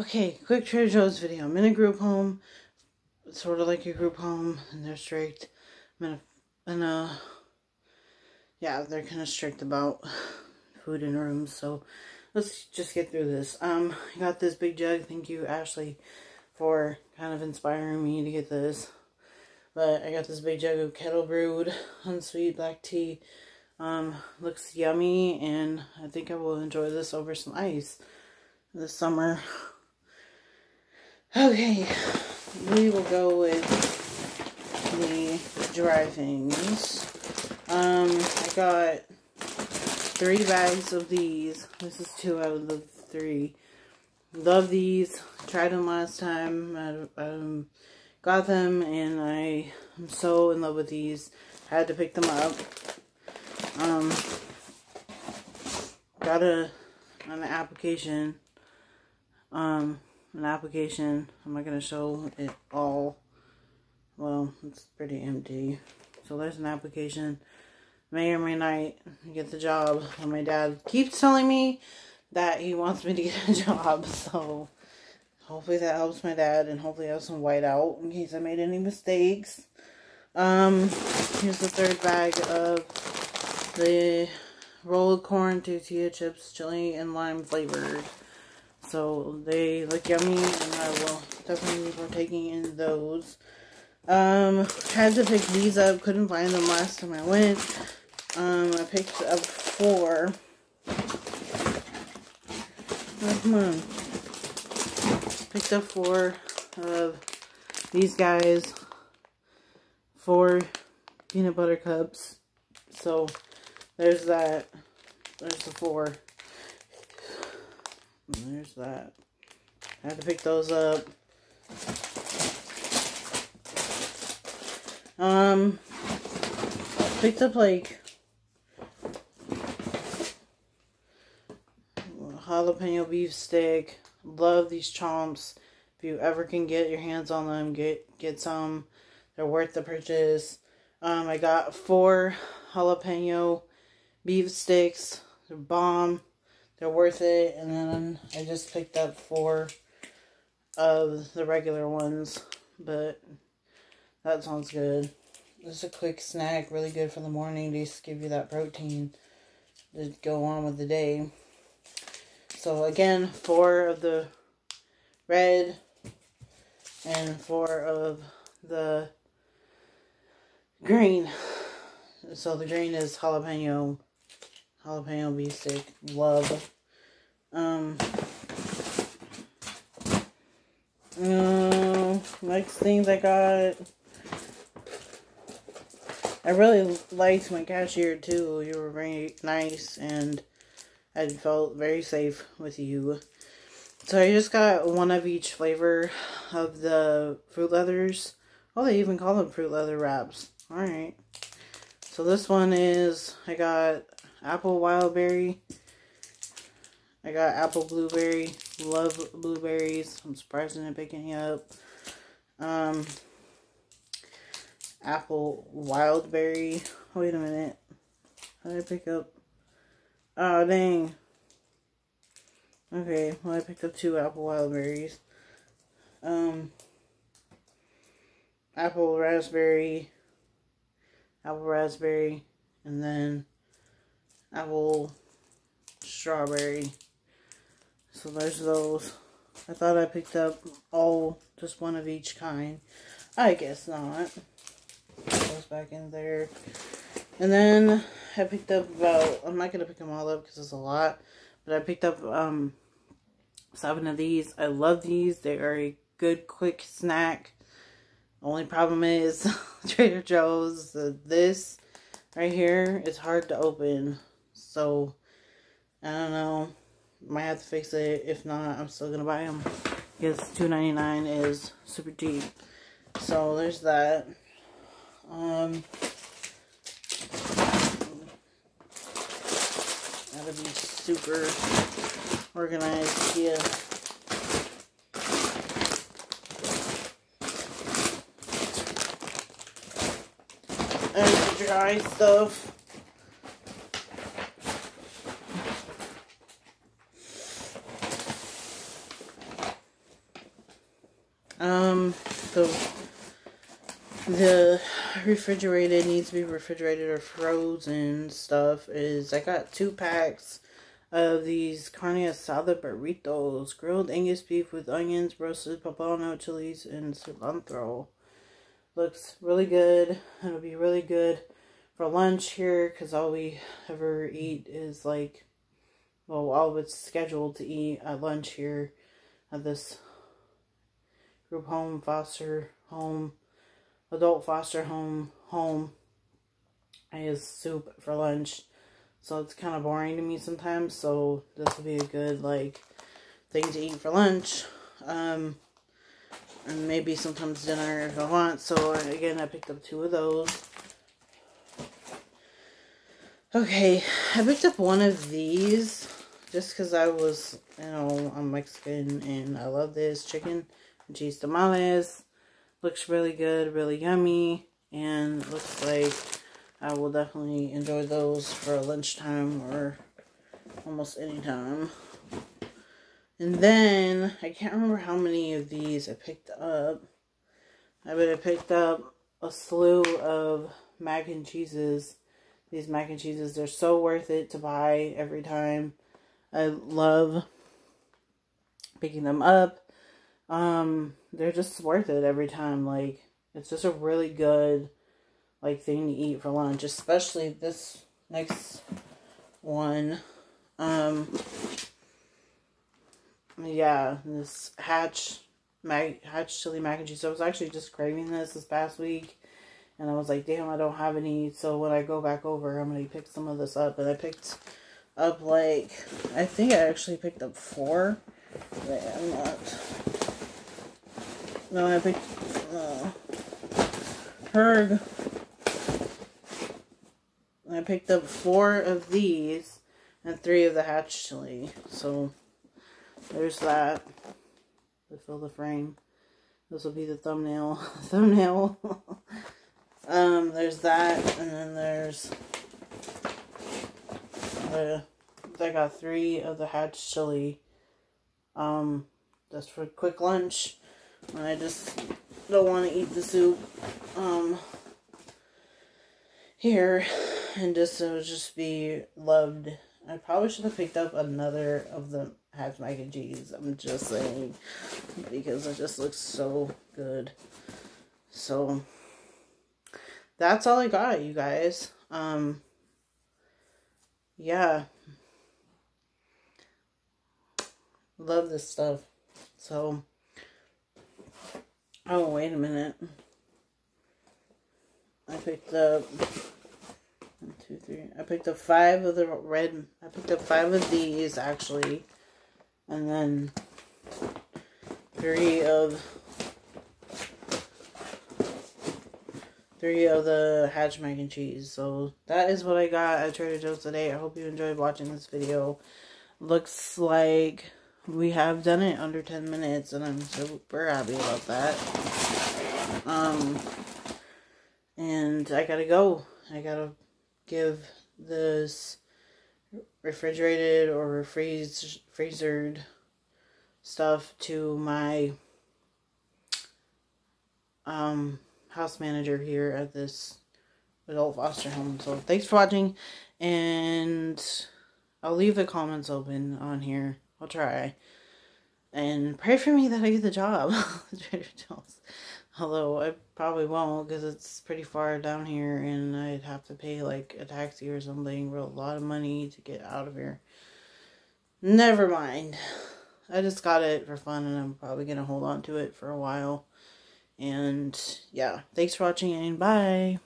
Okay, quick Trader Joe's video. I'm in a group home, sort of like a group home, and they're strict. I'm in a, in a yeah, they're kind of strict about food in rooms, so let's just get through this. Um, I got this big jug. Thank you, Ashley, for kind of inspiring me to get this. But I got this big jug of kettle brewed unsweet black tea. Um, looks yummy, and I think I will enjoy this over some ice this summer. Okay, we will go with the dry things. Um, I got three bags of these. This is two out of the three. Love these. Tried them last time. I um, got them, and I am so in love with these. Had to pick them up. Um, got a an application. Um, an application. I'm not gonna show it all. Well, it's pretty empty. So there's an application. May or may not get the job. And my dad keeps telling me that he wants me to get a job. So hopefully that helps my dad. And hopefully I have some white out in case I made any mistakes. Um, here's the third bag of the rolled corn tortilla chips, chili and lime flavored. So they look yummy and I will definitely be partaking in those. Um, had to pick these up, couldn't find them last time I went. Um, I picked up four. Oh, come on. Picked up four of these guys. Four peanut butter cups. So, there's that. There's the four. And there's that. I had to pick those up. Um, picked up like jalapeno beef stick. Love these chomps. If you ever can get your hands on them, get get some. They're worth the purchase. Um, I got four jalapeno beef sticks. They're bomb. They're worth it. And then I just picked up four of the regular ones. But that sounds good. Just a quick snack. Really good for the morning. Just give you that protein to go on with the day. So again, four of the red and four of the green. So the green is jalapeno, jalapeno beef stick, love. Um, uh, next things I got, I really liked my cashier too. You were very nice and I felt very safe with you. So I just got one of each flavor of the fruit leathers. Oh, they even call them fruit leather wraps. Alright. So this one is, I got apple wild berry. I got apple blueberry. Love blueberries. I'm surprised I didn't pick any up. Um, apple wild berry. Wait a minute. How did I pick up? Oh, dang. Okay, well, I picked up two apple wild berries. Um, apple raspberry, apple raspberry, and then apple strawberry. So there's those. I thought I picked up all, just one of each kind. I guess not. Goes back in there. And then I picked up about, I'm not going to pick them all up because it's a lot. But I picked up um, seven of these. I love these. They are a good quick snack. Only problem is Trader Joe's, uh, this right here is hard to open. So, I don't know. Might have to fix it. If not, I'm still going to buy them. Because $2.99 is super cheap. So, there's that. Um, gotta be super organized here. And dry stuff. Um, the the refrigerated needs to be refrigerated or frozen stuff is I got two packs of these carne asada burritos, grilled Angus beef with onions, roasted poblano chilies, and cilantro. Looks really good. It'll be really good for lunch here because all we ever eat is like, well, all of it's scheduled to eat at lunch here at this group home, foster home, adult foster home, home. I use soup for lunch. So it's kind of boring to me sometimes. So this will be a good, like, thing to eat for lunch. Um, and maybe sometimes dinner if I want. So again, I picked up two of those. Okay, I picked up one of these just because I was, you know, I'm Mexican and I love this chicken cheese tamales. Looks really good, really yummy, and looks like I will definitely enjoy those for lunchtime or almost any time. And then, I can't remember how many of these I picked up. I bet I picked up a slew of mac and cheeses. These mac and cheeses, they're so worth it to buy every time. I love picking them up. Um, they're just worth it every time. Like, it's just a really good like thing to eat for lunch, especially this next one. Um, yeah, this Hatch mac Hatch chili mac and cheese. So I was actually just craving this this past week, and I was like, damn, I don't have any. So when I go back over, I'm gonna pick some of this up. And I picked up like I think I actually picked up four. I'm not. No, I picked. Uh, Herg I picked up four of these and three of the hatch chili. So there's that to fill the frame. This will be the thumbnail. thumbnail. um, there's that, and then there's uh, I got three of the hatch chili. Um, just for quick lunch I just don't want to eat the soup. Um, here and just it would just be loved. I probably should have picked up another of the hatch mac and cheese. I'm just saying because it just looks so good. So that's all I got, you guys. Um yeah. Love this stuff. So oh wait a minute. I picked up one, two, three. I picked up five of the red. I picked up five of these actually, and then three of three of the hatch mac and cheese. So that is what I got at Trader Joe's today. I hope you enjoyed watching this video. Looks like we have done it under 10 minutes and I'm super happy about that. Um, and I gotta go. I gotta give this refrigerated or freeze freezered stuff to my um house manager here at this adult foster home. So thanks for watching and I'll leave the comments open on here. I'll try. And pray for me that I get the job. Although I probably won't because it's pretty far down here and I'd have to pay like a taxi or something, a lot of money to get out of here. Never mind. I just got it for fun and I'm probably going to hold on to it for a while. And yeah, thanks for watching and bye.